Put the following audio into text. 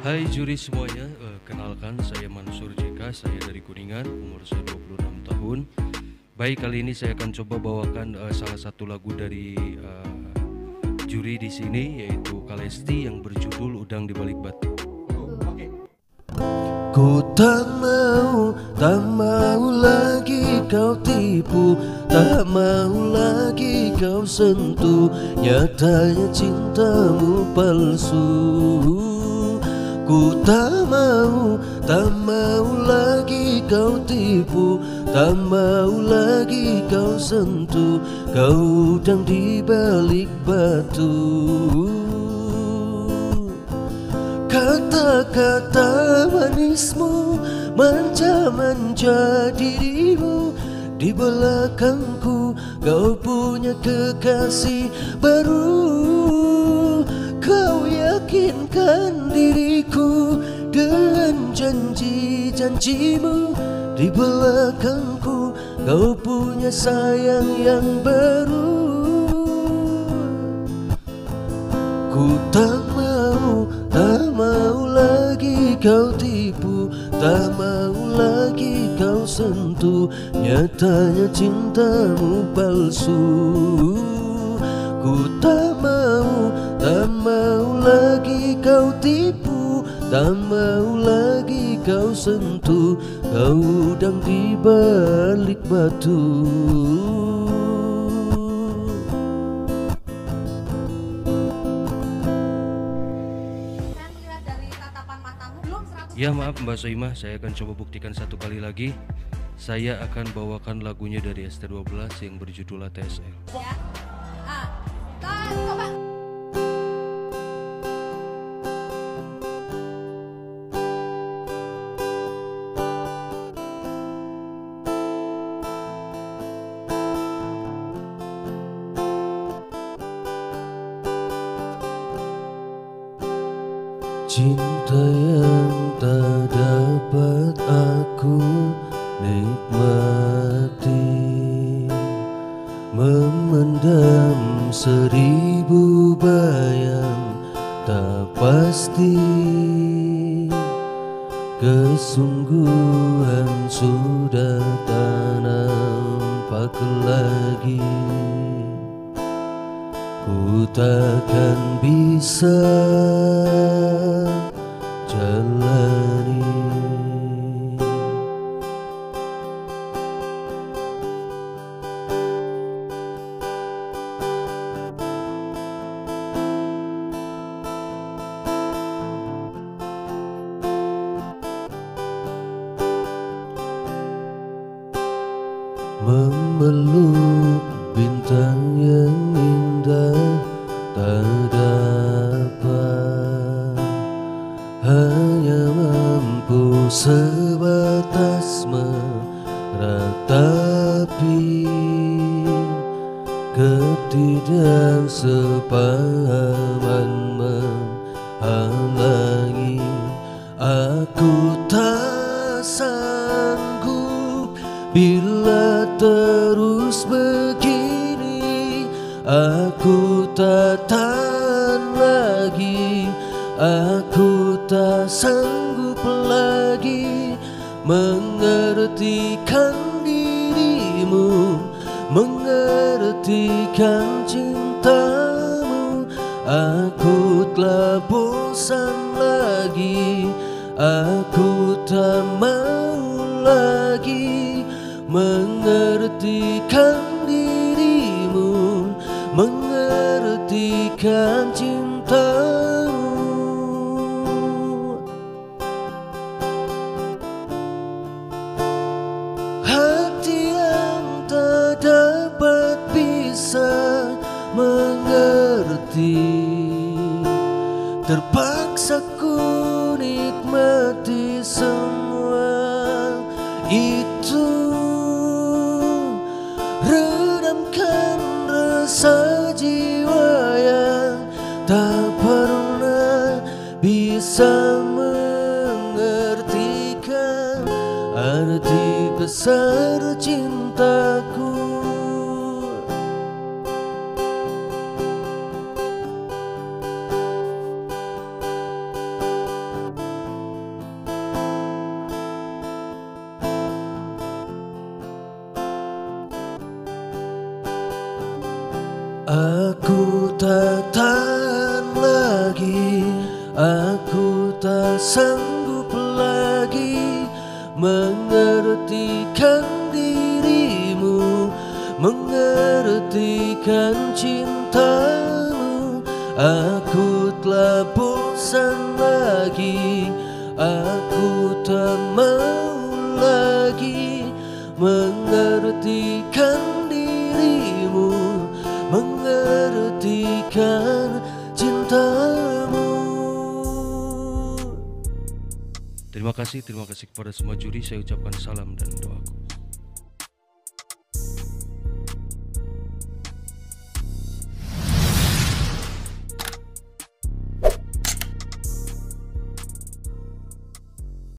Hai juri semuanya, uh, kenalkan saya Mansur JK, saya dari Kuningan, umur saya 26 tahun. Baik, kali ini saya akan coba bawakan uh, salah satu lagu dari uh, juri di sini yaitu Kalesti yang berjudul Udang di Balik Batu. Ku tak mau, tak mau lagi kau tipu Tak mau lagi kau sentuh. Nyatanya cintamu palsu. Ku tak mau, tak mau lagi kau tipu Tak mau lagi kau sentuh. Kau udang di balik batu Kata-kata manismu Manja-manja dirimu. Di belakangku Kau punya kekasih baru. Kau yakinkan diriku Dengan janji-janjimu. Di belakangku Kau punya sayang yang baru. Ku tak tak mau lagi kau tipu Tak mau lagi kau sentuh. Nyatanya cintamu palsu. Ku tak mau, tak mau lagi kau tipu Tak mau lagi kau sentuh. Kau udang di balik batu Ya maaf Mbak Soimah, saya akan coba buktikan satu kali lagi. Saya akan bawakan lagunya dari ST12 yang berjudul ATSL. ya. Ah, Cinta yang tak dapat aku nikmati. Memendam seribu bayang tak pasti. Kesungguhan sudah tak nampak lagi Ku takkan bisa jalani. Memeluk dapat Hanya mampu sebatas meratapi Ketidaksepahaman menghalangi Aku tak sanggup. Bila terus begini Aku tak tahan lagi Aku tak sanggup lagi Mengertikan dirimu Mengertikan cintamu. Aku telah bosan lagi Aku tak mau lagi Mengertikan dirimu Mengertikan cintamu pernah bisa mengertikan arti besar cintaku. Aku tak tahu sanggup lagi mengertikan dirimu Mengertikan cintamu. Aku telah bosan lagi Aku tak mau lagi Mengertikan dirimu Mengertikan Terima kasih, terima kasih kepada semua juri. Saya ucapkan salam dan doaku.